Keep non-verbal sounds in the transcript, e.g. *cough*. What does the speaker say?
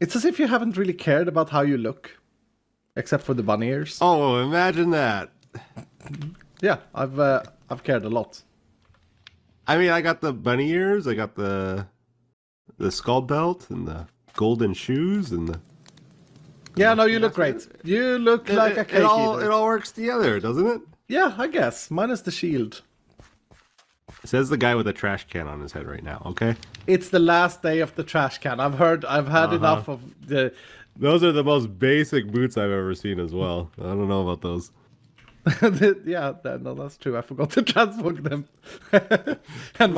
It's as if you haven't really cared about how you look, except for the bunny ears. Oh, imagine that. Yeah, I've uh, I've cared a lot. I mean, I got the bunny ears, I got the the skull belt, and the golden shoes, and the. Yeah, no, you look great. You look It, like a it, cake it all eater. it all works together, doesn't it? Yeah, I guess. Minus the shield. Says the guy with a trash can on his head right now. Okay. It's the last day of the trash can. I've heard. I've had Uh-huh. enough of the. Those are the most basic boots I've ever seen as well. I don't know about those. *laughs* yeah, no, that's true. I forgot to *laughs* transmog them. *laughs* and